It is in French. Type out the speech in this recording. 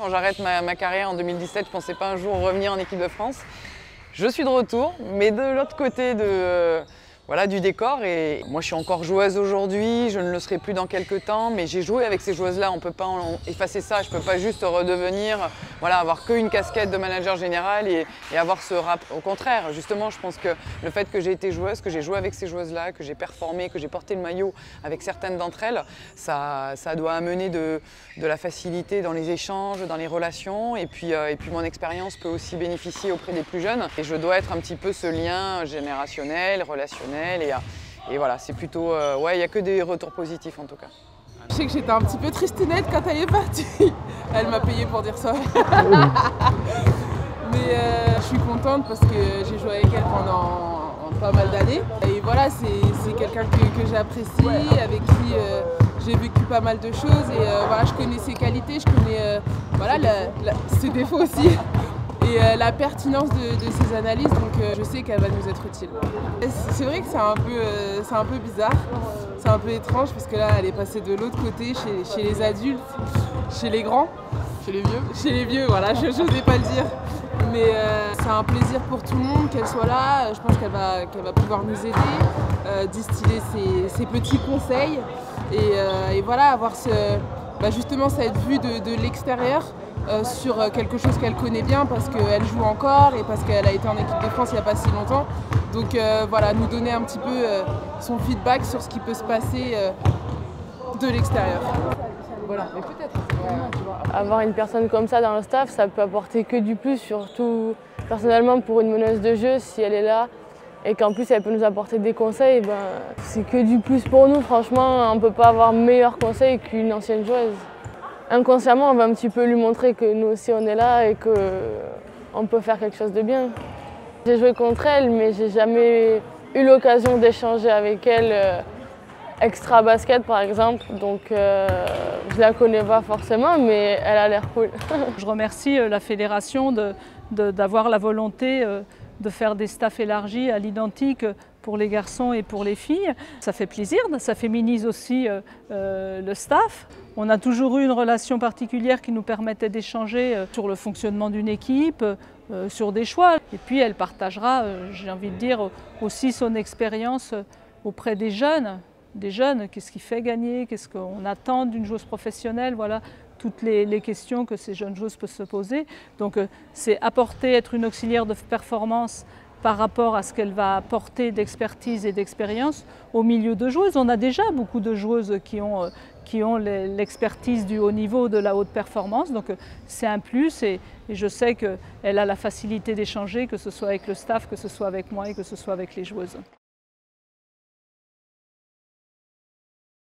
Quand j'arrête ma, carrière en 2017, je ne pensais pas un jour revenir en équipe de France. Je suis de retour, mais de l'autre côté de, voilà, du décor. Et moi, je suis encore joueuse aujourd'hui, je ne le serai plus dans quelques temps, mais j'ai joué avec ces joueuses-là. On ne peut pas effacer ça. Je ne peux pas juste redevenir, voilà, avoir qu'une casquette de manager général et, avoir ce rap. Au contraire, justement, je pense que le fait que j'ai été joueuse, que j'ai joué avec ces joueuses-là, que j'ai performé, que j'ai porté le maillot avec certaines d'entre elles, ça, doit amener de, de, la facilité dans les échanges, dans les relations. Et puis, euh, et puis mon expérience peut aussi bénéficier auprès des plus jeunes. Et je dois être un petit peu ce lien générationnel, relationnel et, voilà, c'est plutôt... Euh, ouais, il n'y a que des retours positifs en tout cas. Je sais que j'étais un petit peu tristinette quand elle est partie. Elle m'a payé pour dire ça. Mais euh, je suis contente parce que j'ai joué avec elle pendant pas mal d'années. Et voilà, c'est quelqu'un que, j'apprécie, avec qui euh, j'ai vécu pas mal de choses. Et voilà, je connais ses qualités, je connais voilà, ses défauts aussi et euh, la pertinence de, de, ces analyses, donc euh, je sais qu'elle va nous être utile. C'est vrai que c'est un, peu, euh, un peu bizarre, c'est un peu étrange parce que là elle est passée de l'autre côté chez, chez, les adultes, chez les grands. Chez les vieux Chez les vieux, voilà, je n'osais pas le dire. Mais euh, c'est un plaisir pour tout le monde qu'elle soit là. Je pense qu'elle va, qu va pouvoir nous aider, euh, distiller ses, ses, petits conseils et, euh, et voilà, avoir ce, bah justement cette vue de, de l'extérieur euh, sur quelque chose qu'elle connaît bien parce qu'elle joue encore et parce qu'elle a été en équipe de France il n'y a pas si longtemps. Donc euh, voilà, nous donner un petit peu euh, son feedback sur ce qui peut se passer euh, de l'extérieur. Voilà, mais peut-être. Avoir une personne comme ça dans le staff, ça peut apporter que du plus, surtout personnellement pour une meneuse de jeu, si elle est là et qu'en plus elle peut nous apporter des conseils, ben, c'est que du plus pour nous. Franchement, on ne peut pas avoir meilleur conseil qu'une ancienne joueuse inconsciemment, on va un petit peu lui montrer que nous aussi on est là et qu'on peut faire quelque chose de bien. J'ai joué contre elle, mais j'ai jamais eu l'occasion d'échanger avec elle euh, extra basket par exemple. Donc euh, je la connais pas forcément, mais elle a l'air cool. je remercie euh, la fédération d'avoir la volonté euh, de faire des staffs élargis à l'identique pour les garçons et pour les filles. Ça fait plaisir, ça féminise aussi euh, euh, le staff. On a toujours eu une relation particulière qui nous permettait d'échanger euh, sur le fonctionnement d'une équipe, sur des choix. Et puis elle partagera, j'ai envie de dire, aussi son expérience auprès des jeunes. Des jeunes, qu'est-ce qui fait gagner, qu'est-ce qu'on attend d'une joueuse professionnelle, voilà toutes les, questions que ces jeunes joueuses peuvent se poser. Donc euh, c'est apporter, être une auxiliaire de performance par rapport à ce qu'elle va apporter d'expertise et d'expérience au milieu de joueuses. On a déjà beaucoup de joueuses qui ont, euh, qui ont l'expertise du haut niveau, de la haute performance, donc euh, c'est un plus et, et je sais qu'elle a la facilité d'échanger, que ce soit avec le staff, que ce soit avec moi et que ce soit avec les joueuses.